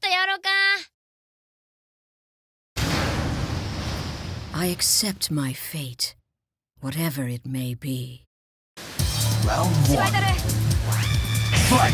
とやろうか I accept my fate, whatever it may be. Round しば one. たる Fight!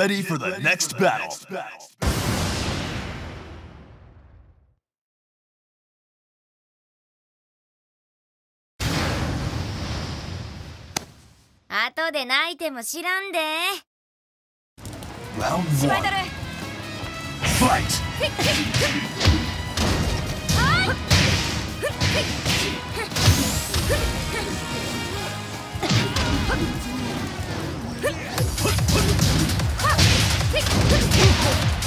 Ready for the next battle. Round 後で泣いても知らんで Round しば one. たる Fight! 'Round two. Fight! You win.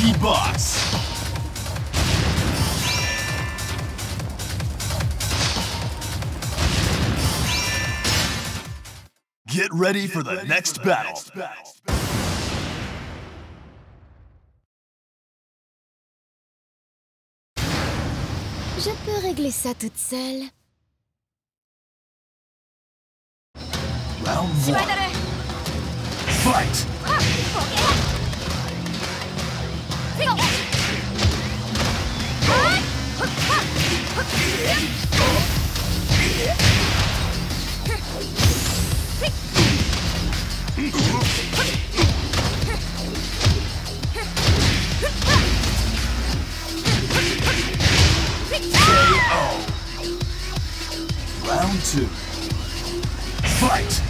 Monkey Box. Get ready for the, next, battle. next battle. Je peux régler ça toute seule. Round one. Fight! Ah. Round two. Fight!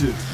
Round two.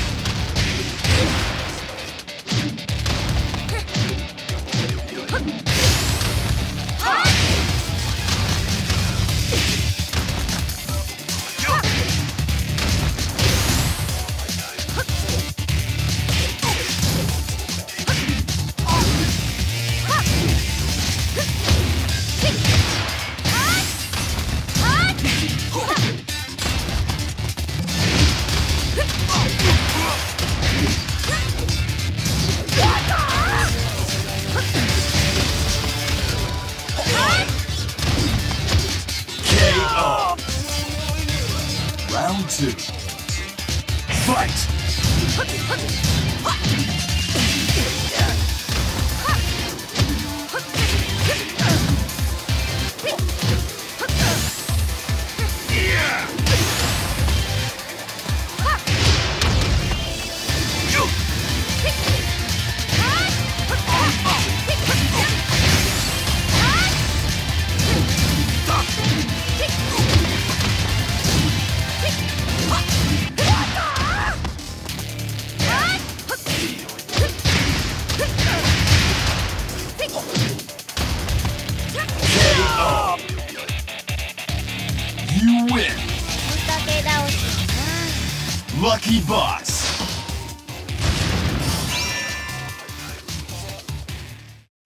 Lucky Boss.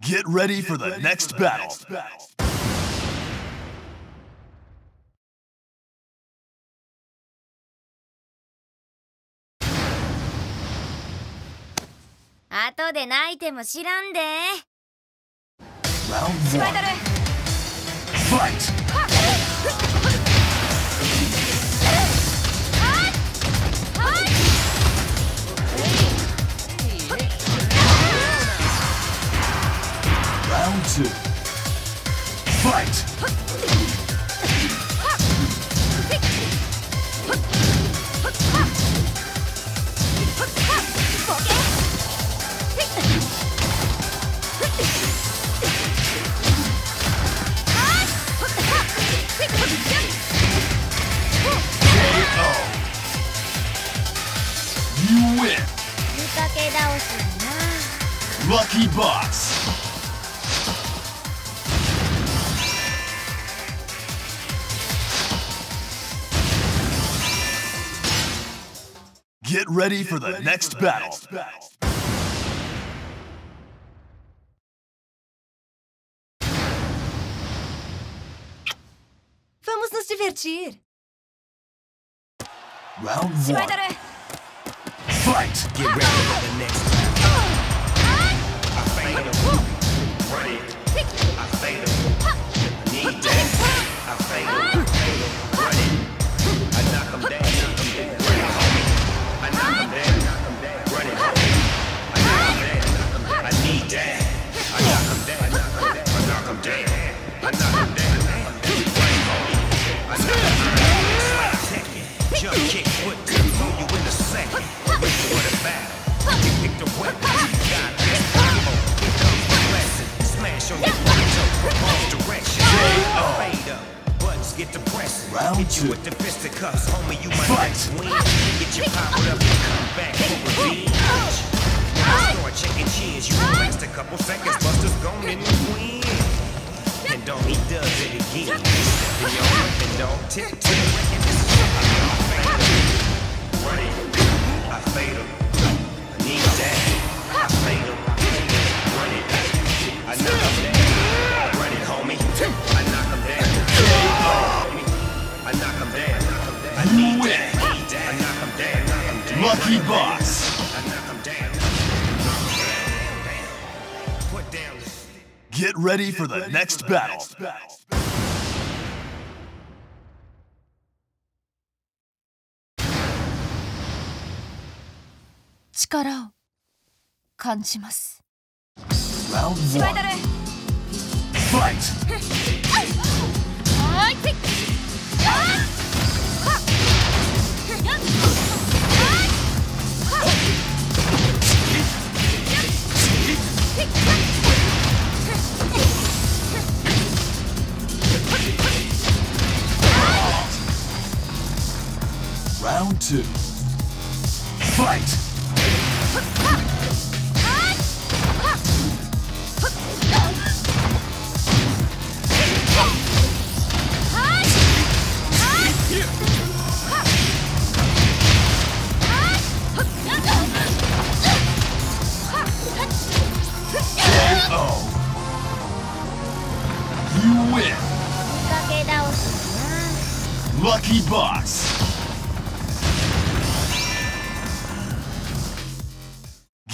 Get ready for the next battle. 後で泣いても知らんで Round one. ル Fight! Fight! Get ready Get for the, ready next, for the battle. next battle. Vamos nos divertir. Round one. Fight! Get ready Round Hit you with the fisticuffs. Homie, you my Fight. next win. Get you powered up and come back for revenge. Now start checking cheers. You rest a couple seconds. Buster's gone you win. And don't he does it again. Step in your weapon, dog. Tip the. This is I fade 'em. Run it. I fade 'em. Get ready for the next battle. 力を感じます Round スパイダ one. ル Fight! は Round two. Fight! You win! Lucky Box!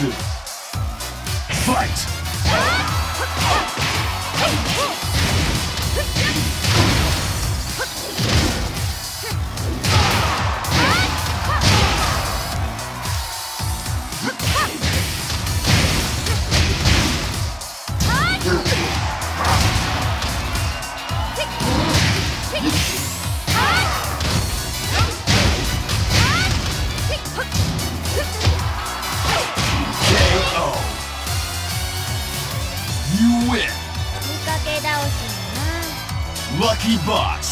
2 Round two. Fight! 見 Bucks.